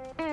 Mm-hmm.